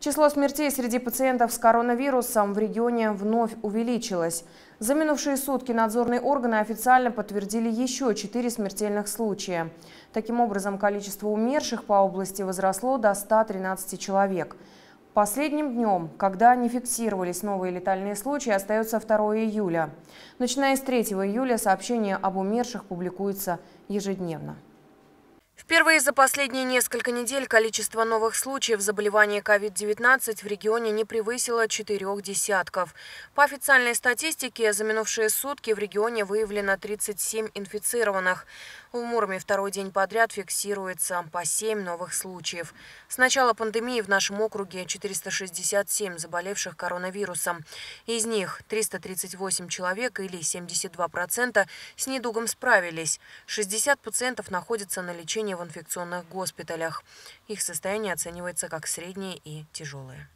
Число смертей среди пациентов с коронавирусом в регионе вновь увеличилось. За минувшие сутки надзорные органы официально подтвердили еще четыре смертельных случая. Таким образом, количество умерших по области возросло до 113 человек. Последним днем, когда не фиксировались новые летальные случаи, остается 2 июля. Начиная с 3 июля сообщения об умерших публикуются ежедневно. Впервые за последние несколько недель количество новых случаев заболевания COVID-19 в регионе не превысило четырех десятков. По официальной статистике, за минувшие сутки в регионе выявлено 37 инфицированных. В Муроме второй день подряд фиксируется по 7 новых случаев. С начала пандемии в нашем округе 467 заболевших коронавирусом. Из них 338 человек или 72% с недугом справились. 60 пациентов находятся на лечении в инфекционных госпиталях. Их состояние оценивается как среднее и тяжелое.